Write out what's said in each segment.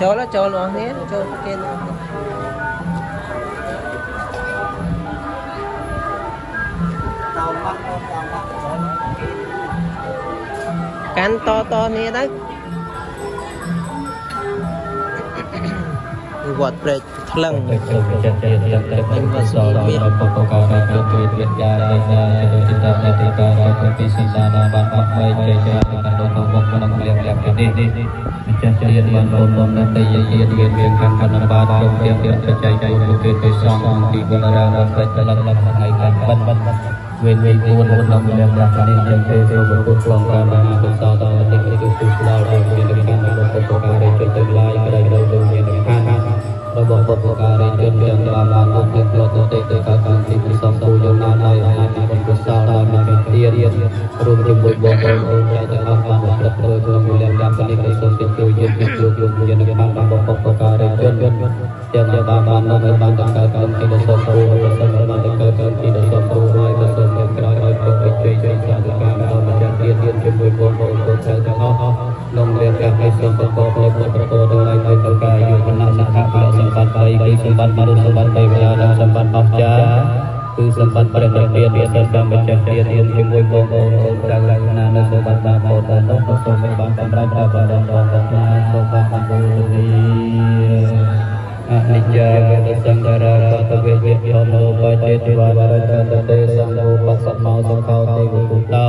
ចូលចូលអស់នេះចូលគេអស់នេះកាន់តតនេះទៅ វត្តព្រែកថ្លឹងសូមចិត្តទៀតទាំងតែពេញវសលដល់បពការៈជួយជួយវិទ្យារាជណាចិត្តចិត្តតែទីការៈទៅពីសិសានាបានបាត់បីជ័យចាកណ្ដោក្នុងក្នុងលៀបលៀបនេះម្ចាស់ជាបានបងបងនៅតែយាយទៀតមានកម្មបណ្ឌបាតគុំទាំងទាំងបច្ច័យគុំគេគេសងទីវរារាពេជ្រលលថ្ងៃកាន់បិណ្ឌបិណ្ឌវេនវេនគួនក្នុងលៀបលៀបនេះចឹងទេសូមពុទ្ធក្នុងការបាន រួមជាមួយបងប្អូនចៅទាំងអស់បានប្រព្រឹត្តទៅក្នុងវិលំកម្មនេះក៏សូមជួយជួយយើងជួយជួយយើងនឹងបានរបស់បុព្វការីជនទាំងទាំងបានបានមកបានទៅកើតការទីពិសំពូហើយក៏សូមបានទៅកើតការទីពិសំពូហើយក៏សូមមានក្រោយឲ្យពុទ្ធជួយជួយសាធុការដល់ម្ចាស់ទៀតទៀតជាមួយបងប្អូនចៅទាំងអស់ក្នុងលំកម្មឲ្យសូមប្រកបដោយពុទ្ធប្រកបដោយឲ្យទៅកាយយុវណៈសង្ឃៈសម្បត្តិ3គឺសម្បត្តិមនុស្សសម្បត្តិ គឺសម្បត្តិព្រះនិព្វានមានសិទ្ធិម្ចាស់ទៀតទៀតជាមួយបងប្អូនអូនចៅលក្ខណៈនៅសម្បត្តិបាបតនោះក៏សូមឲ្យបានសម្រេចព្រះបរមបងប្អូនសូមបានអង្គុយអនិច្ចាវេទសង្ខារាតវេវិធនោបចេទវរតតទេសង្ឃោបសមោសង្ឃោទេវពុទ្ធោ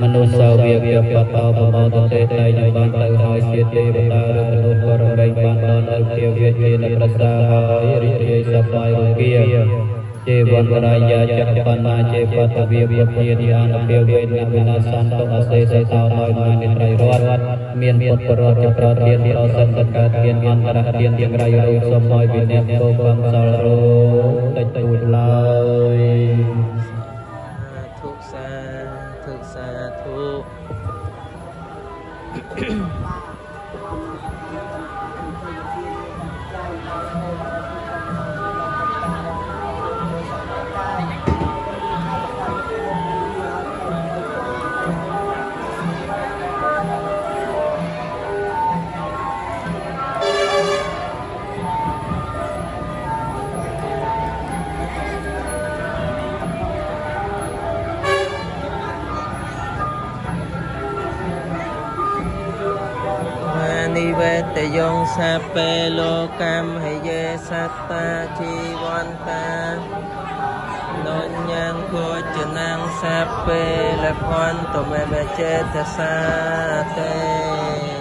មនុស្សសាវកយបតោប្រមោទទេតៃនឹងបានទៅហើយជាទេវតាឬមនុស្សក៏រំលែងបានដល់នៅជាវិជានៅប្រសាហើយរីករាយសប្បាយរុគា ចេវន្តរាយាចក្របណ្ណាចេបតវិវិភានិអានពាវេនវិណាសន្តអសេសេតោដោយមាននិត្រៃរតមានពុទ្ធរតចក្រធានអសិនតកើតធានអន្តរធានទាំងរៃរូបសូមឲ្យវិន័យគោកំសលរោតិចទូចឡើយធុសាធុសាធុមា និវេតយងសាពេលោកម្មហយេសត្តាជីវន្តានញ្ញងគោចនាងសាពេលភន្តមេមចេតសាទេ